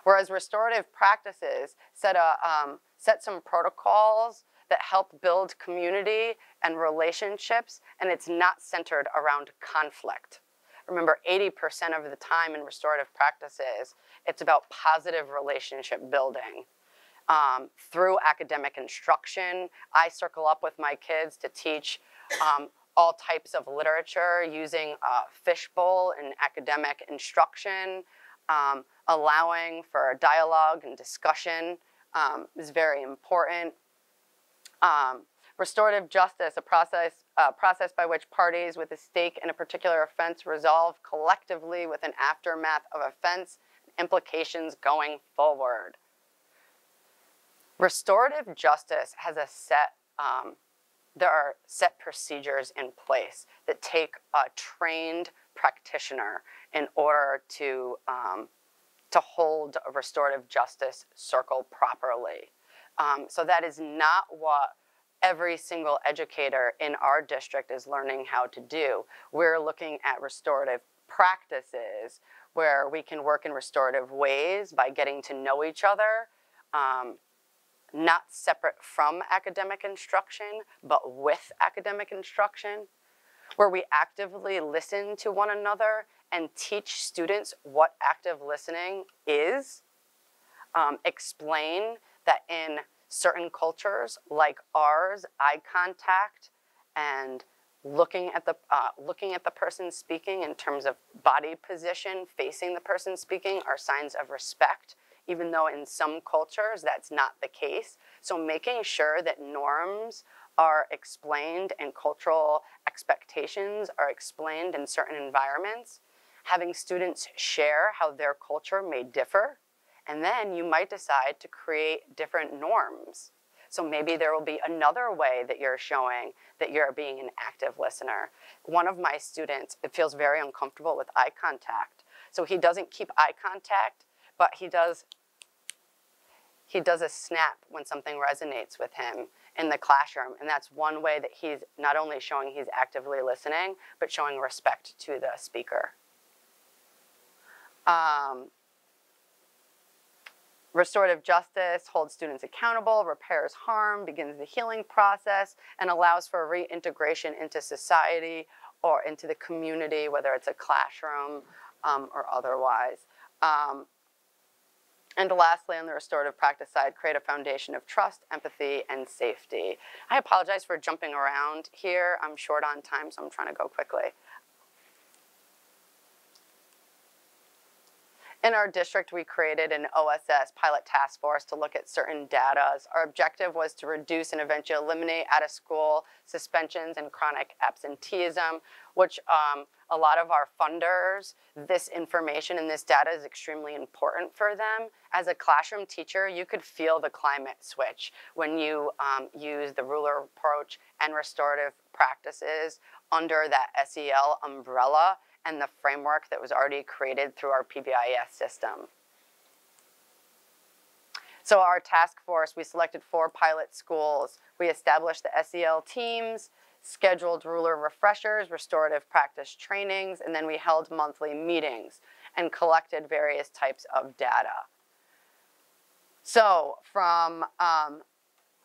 Whereas restorative practices set, a, um, set some protocols that help build community and relationships, and it's not centered around conflict. Remember, 80% of the time in restorative practices, it's about positive relationship building. Um, through academic instruction, I circle up with my kids to teach um, all types of literature using a fishbowl in academic instruction, um, allowing for dialogue and discussion um, is very important. Um, restorative justice, a process, process by which parties with a stake in a particular offense resolve collectively with an aftermath of offense implications going forward. Restorative justice has a set, um, there are set procedures in place that take a trained practitioner in order to, um, to hold a restorative justice circle properly. Um, so that is not what every single educator in our district is learning how to do. We're looking at restorative practices where we can work in restorative ways by getting to know each other, um, not separate from academic instruction, but with academic instruction, where we actively listen to one another and teach students what active listening is, um, explain that in certain cultures like ours, eye contact and looking at the uh, looking at the person speaking in terms of body position, facing the person speaking are signs of respect, even though in some cultures that's not the case. So making sure that norms are explained and cultural expectations are explained in certain environments, having students share how their culture may differ and then you might decide to create different norms. So maybe there will be another way that you're showing that you're being an active listener. One of my students, it feels very uncomfortable with eye contact. So he doesn't keep eye contact, but he does he does a snap when something resonates with him in the classroom. And that's one way that he's not only showing he's actively listening, but showing respect to the speaker. Um, Restorative justice holds students accountable, repairs harm, begins the healing process, and allows for reintegration into society or into the community, whether it's a classroom um, or otherwise. Um, and lastly, on the restorative practice side, create a foundation of trust, empathy, and safety. I apologize for jumping around here. I'm short on time, so I'm trying to go quickly. In our district, we created an OSS pilot task force to look at certain data. Our objective was to reduce and eventually eliminate out of school suspensions and chronic absenteeism, which um, a lot of our funders, this information and this data is extremely important for them. As a classroom teacher, you could feel the climate switch when you um, use the ruler approach and restorative practices under that SEL umbrella and the framework that was already created through our PBIS system. So our task force, we selected four pilot schools. We established the SEL teams, scheduled ruler refreshers, restorative practice trainings, and then we held monthly meetings and collected various types of data. So from um,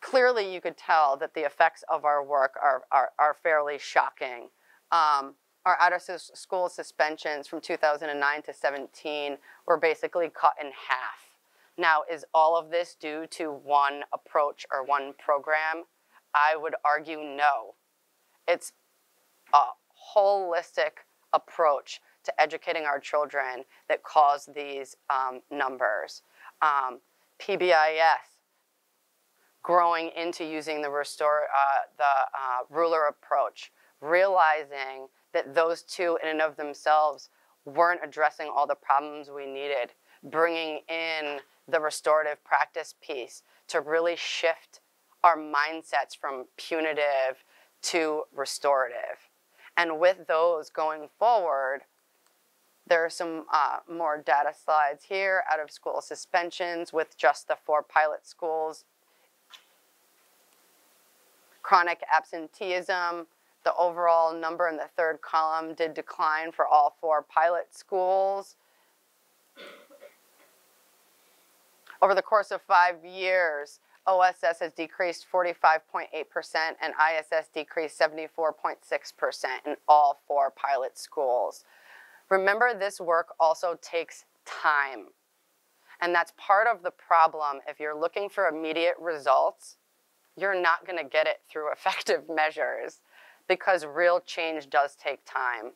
clearly you could tell that the effects of our work are, are, are fairly shocking. Um, our out of school suspensions from 2009 to 17 were basically cut in half. Now, is all of this due to one approach or one program? I would argue no. It's a holistic approach to educating our children that caused these um, numbers. Um, PBIS, growing into using the restore, uh, the uh, ruler approach, realizing that those two in and of themselves weren't addressing all the problems we needed, bringing in the restorative practice piece to really shift our mindsets from punitive to restorative. And with those going forward, There are some uh, more data slides here, out of school suspensions with just the four pilot schools. Chronic absenteeism, the overall number in the third column did decline for all four pilot schools. Over the course of five years, OSS has decreased 45.8% and ISS decreased 74.6% in all four pilot schools. Remember, this work also takes time. And that's part of the problem. If you're looking for immediate results, you're not going to get it through *laughs* effective measures because real change does take time.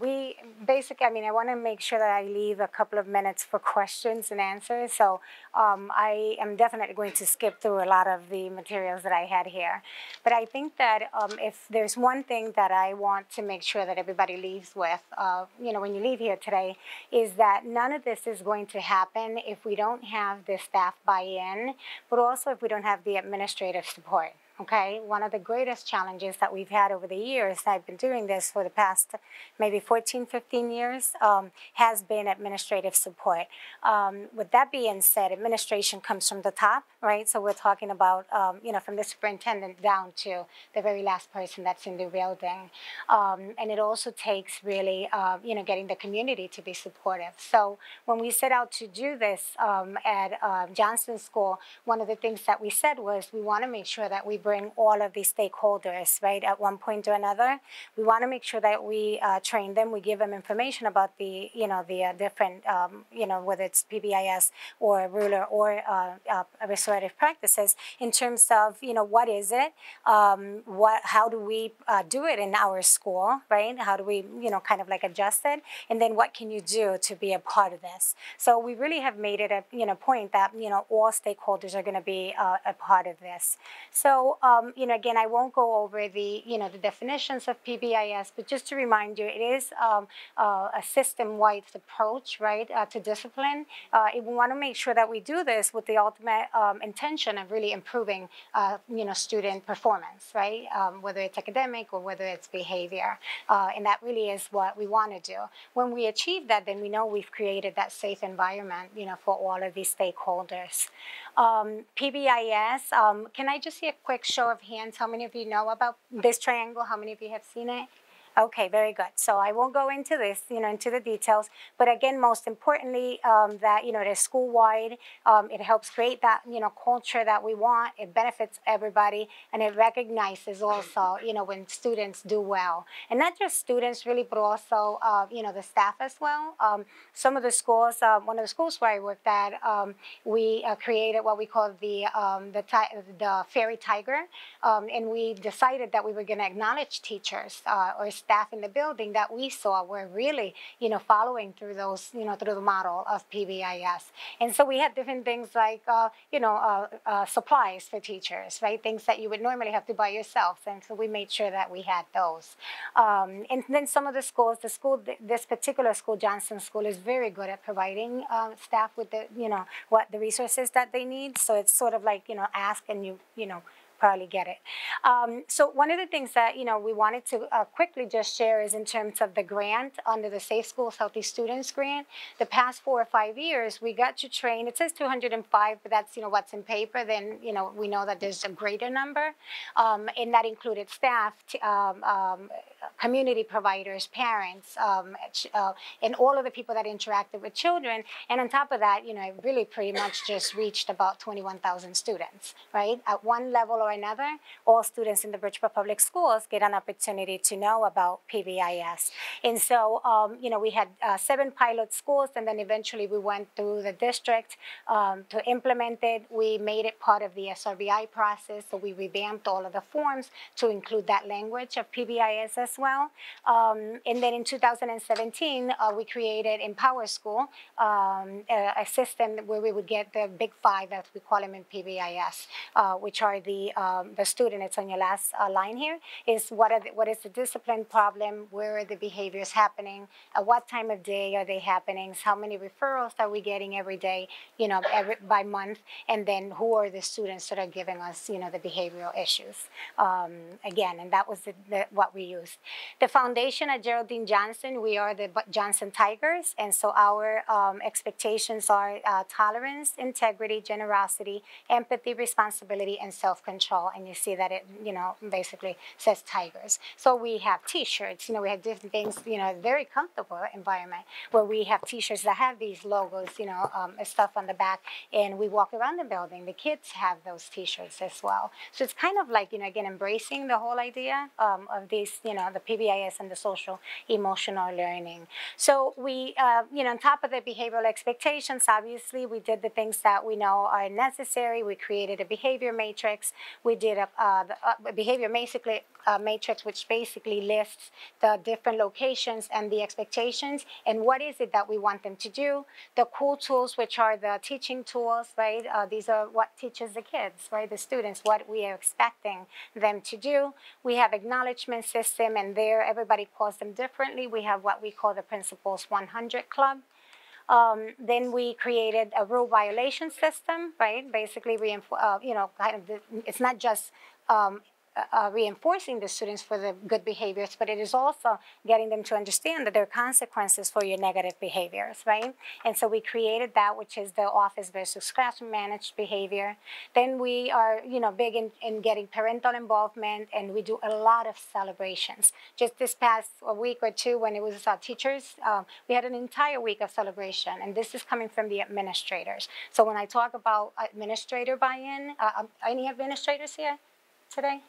We basically, I mean, I want to make sure that I leave a couple of minutes for questions and answers. So um, I am definitely going to skip through a lot of the materials that I had here. But I think that um, if there's one thing that I want to make sure that everybody leaves with, uh, you know, when you leave here today, is that none of this is going to happen if we don't have the staff buy in, but also if we don't have the administrative support okay? One of the greatest challenges that we've had over the years, I've been doing this for the past maybe 14, 15 years, um, has been administrative support. Um, with that being said, administration comes from the top, right? So we're talking about, um, you know, from the superintendent down to the very last person that's in the building. Um, and it also takes really, uh, you know, getting the community to be supportive. So when we set out to do this um, at uh, Johnson School, one of the things that we said was we want to make sure that we bring all of these stakeholders, right, at one point or another. We want to make sure that we uh, train them, we give them information about the, you know, the uh, different, um, you know, whether it's PBIS or ruler or uh, uh, restorative practices in terms of, you know, what is it, um, what, how do we uh, do it in our school, right? How do we, you know, kind of like adjust it, and then what can you do to be a part of this? So we really have made it a, you know, point that you know all stakeholders are going to be a part of this. So um, you know, again, I won't go over the, you know, the definitions of PBIS, but just to remind you, it is um, uh, a system-wide approach, right, uh, to discipline. Uh, we want to make sure that we do this with the ultimate um, intention of really improving, uh, you know, student performance, right, um, whether it's academic or whether it's behavior. Uh, and that really is what we want to do. When we achieve that, then we know we've created that safe environment, you know, for all of these stakeholders. Um, PBIS, um, can I just see a quick show of hands? How many of you know about this triangle? How many of you have seen it? Okay, very good. So I won't go into this, you know, into the details. But again, most importantly, um, that you know, it is school-wide. Um, it helps create that you know culture that we want. It benefits everybody, and it recognizes also, you know, when students do well, and not just students really, but also uh, you know the staff as well. Um, some of the schools, uh, one of the schools where I worked at, um, we uh, created what we call the um, the the fairy tiger, um, and we decided that we were going to acknowledge teachers uh, or staff in the building that we saw were really, you know, following through those, you know, through the model of PBIS. And so we had different things like, uh, you know, uh, uh, supplies for teachers, right? Things that you would normally have to buy yourself. And so we made sure that we had those. Um, and then some of the schools, the school, this particular school, Johnson School, is very good at providing um, staff with the, you know, what the resources that they need. So it's sort of like, you know, ask and you, you know, probably get it. Um, so one of the things that you know we wanted to uh, quickly just share is in terms of the grant under the Safe Schools Healthy Students grant. The past four or five years, we got to train. It says 205, but that's you know what's in paper. Then you know we know that there's a greater number, um, and that included staff, um, um, community providers, parents, um, uh, and all of the people that interacted with children. And on top of that, you know, it really pretty much just reached about 21,000 students, right, at one level or another, all students in the Bridgeport Public Schools get an opportunity to know about PBIS. And so, um, you know, we had uh, seven pilot schools, and then eventually we went through the district um, to implement it. We made it part of the SRBI process, so we revamped all of the forms to include that language of PBIS as well. Um, and then in 2017, uh, we created Empower School, um, a, a, system where we would get the big five, as we call them in PBIS, uh, which are the um, the student, it's on your last uh, line here, is what, the, what is the discipline problem, where are the behaviors happening, at what time of day are they happening, how many referrals are we getting every day, you know, every, by month, and then who are the students that are giving us, you know, the behavioral issues. Um, again, and that was the, the, what we used. The foundation at Geraldine Johnson, we are the Johnson Tigers, and so our um, expectations are uh, tolerance, integrity, generosity, empathy, responsibility, and self-control. And you see that it, you know, basically says Tigers. So we have T-shirts. You know, we have different things. You know, very comfortable environment where we have T-shirts that have these logos. You know, um, stuff on the back, and we walk around the building. The kids have those T-shirts as well. So it's kind of like you know, again, embracing the whole idea um, of these. You know, the PBIS and the social emotional learning. So we, uh, you know, on top of the behavioral expectations, obviously, we did the things that we know are necessary. We created a behavior matrix. We did a, uh, uh, behavior basically uh, matrix, which basically lists the different locations and the expectations and what is it that we want them to do. The cool tools, which are the teaching tools, right? These are what teaches the kids, right? The students, what we are expecting them to do. We have acknowledgement system, and there everybody calls them differently. We have what we call the Principals 100 Club. Um, then we created a rule violation system, right? Basically, we, uh, you know, kind of, the, it's not just um, uh, reinforcing the students for the good behaviors, but it is also getting them to understand that there are consequences for your negative behaviors, right? And so we created that, which is the office versus classroom managed behavior. Then we are, you know, big in, in getting parental involvement, and we do a lot of celebrations. Just this past week or two, when it was uh, teachers, um, we had an entire week of celebration, and this is coming from the administrators. So when I talk about administrator buy-in, uh, um, any administrators here today?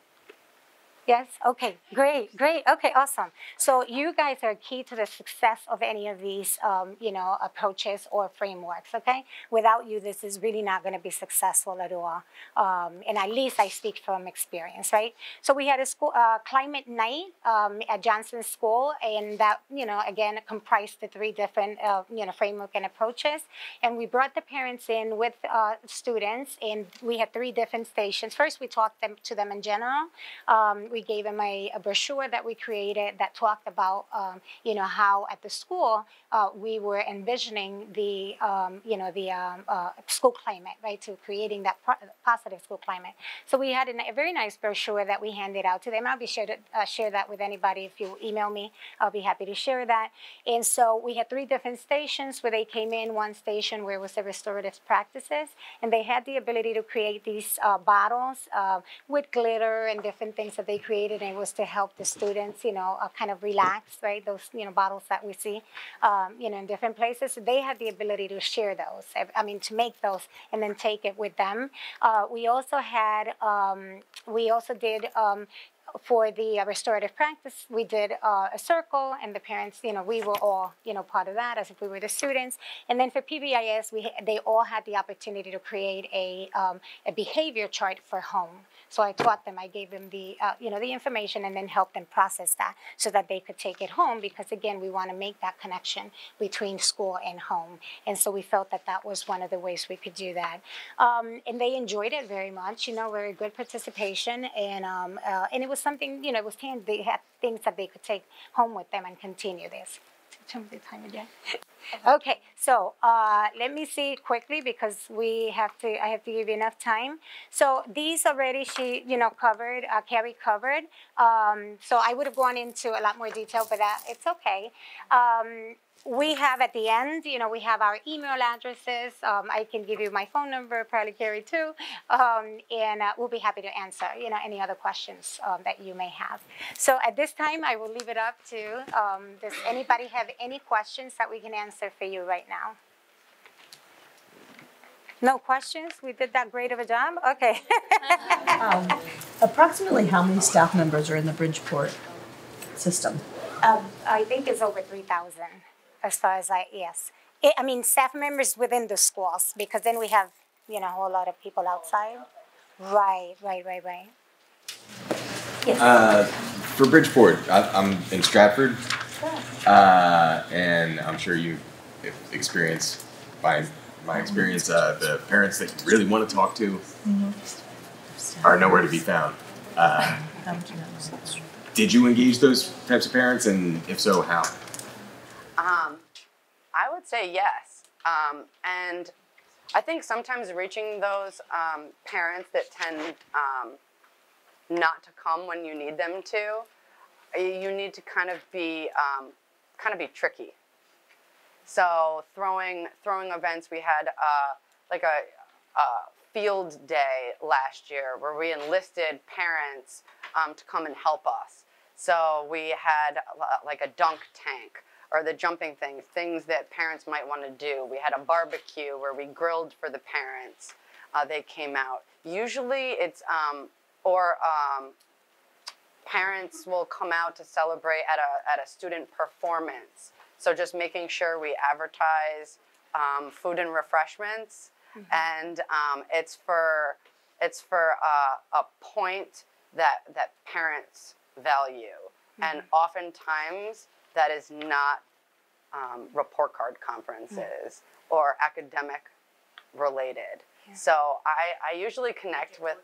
Yes? Okay, great, great. Okay, awesome. So you guys are key to the success of any of these, um, you know, approaches or frameworks, okay? Without you, this is really not going to be successful at all. Um, and at least I speak from experience, right? So we had a school uh, climate night um, at Johnson School, and that, you know, again, comprised the three different, uh, you know, framework and approaches. And we brought the parents in with uh, students, and we had three different stations. First, we talked them, to them in general. We gave them a, a, brochure that we created that talked about, um, you know, how at the school uh, we were envisioning the, um, you know, the um, uh, school climate, right, to creating that positive school climate. So we had a, a, very nice brochure that we handed out to them. I'll be sure to uh, share that with anybody. If you email me, I'll be happy to share that. And so we had three different stations where they came in. One station where it was the restorative practices, and they had the ability to create these uh, bottles uh, with glitter and different things that they created, and it was to help the students, you know, uh, kind of relax, right? Those, you know, bottles that we see, um, you know, in different places. They had the ability to share those. I mean, to make those and then take it with them. Uh, we also had, um, we also did um, for the uh, restorative practice, we did uh, a circle, and the parents, you know, we were all, you know, part of that as if we were the students. And then for PBIS, we they all had the opportunity to create a um, a behavior chart for home. So I taught them, I gave them the, uh, you know, the information, and then helped them process that so that they could take it home. Because again, we want to make that connection between school and home, and so we felt that that was one of the ways we could do that. Um, and they enjoyed it very much. You know, very good participation, and um, uh, and it was something, you know, it was hand they had things that they could take home with them and continue this. Tell me the time again. Okay, so uh, let me see quickly because we have to. I have to give you enough time. So these already she, you know, covered. Uh, Carrie covered. Um, so I would have gone into a lot more detail, but that it's okay. Um, we have at the end, you know, we have our email addresses. Um, I can give you my phone number, probably Carrie too, um, and uh, we'll be happy to answer, you know, any other questions um, that you may have. So at this time, I will leave it up to, um, does anybody have any questions that we can answer for you right now? No questions? We did that great of a job? Okay. *laughs* Um, approximately how many staff members are in the Bridgeport system? Um, I think it's over 3,000 as far as I, yes. It, I mean, staff members within the schools, because then we have, you know, a whole lot of people outside. Right, right, right, right. Yes. Uh, for Bridgeport, I, am in Stratford, uh, and I'm sure you experience by my experience uh, the parents that you really want to talk to. Mm-hmm. are nowhere to be found. Uh, did you engage those types of parents, and if so, how? Um, I would say yes. Um, and I think sometimes reaching those um, parents that tend um, not to come when you need them to, you need to kind of be um, kind of be tricky. So throwing throwing events, we had uh, like a, a, field day last year where we enlisted parents um, to come and help us. So we had uh, like a dunk tank or the jumping things, things that parents might want to do. We had a barbecue where we grilled for the parents. Uh, they came out. Usually it's, um, or um, parents will come out to celebrate at a, at a student performance. So just making sure we advertise um, food and refreshments, mm-hmm. and um, it's for it's for uh, a point that that parents value, mm-hmm. and oftentimes that is not um, report card conferences mm-hmm. or academic related. Yeah. So I, I usually connect with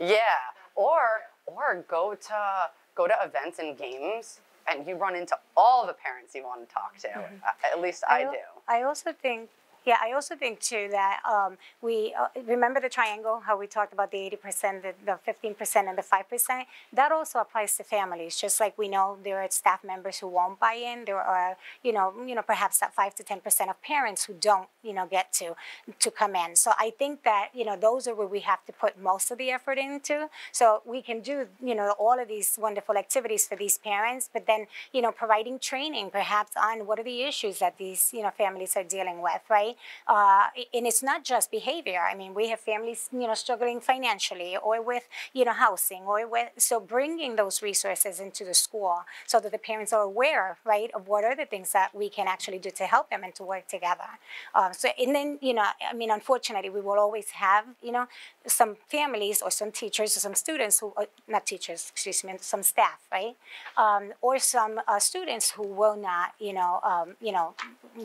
yeah, or or go to go to events and games and you run into all the parents you want to talk to. Mm-hmm. At least I, I do. I also think yeah, I also think too that um, we uh, remember the triangle, how we talked about the 80%, the, the 15%, and the 5%. That also applies to families. Just like we know there are staff members who won't buy in, there are, you know, you know, perhaps that 5 to 10% of parents who don't, you know, get to to come in. So I think that you know those are where we have to put most of the effort into. So we can do, you know, all of these wonderful activities for these parents, but then, you know, providing training perhaps on what are the issues that these, you know, families are dealing with, right? Uh, and it's not just behavior. I mean, we have families, you know, struggling financially or with, you know, housing or with, so bringing those resources into the school so that the parents are aware, right, of what are the things that we can actually do to help them and to work together. Um, so, and then, you know, I mean, unfortunately, we will always have, you know, some families or some teachers or some students who, uh, not teachers, excuse me, some staff, right, um, or some uh, students who will not, you know, um, you know,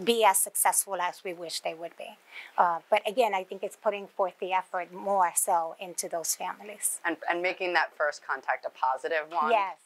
be as successful as we wish they would be. Uh, but again, I think it's putting forth the effort more so into those families. And, and making that first contact a positive one. Yes.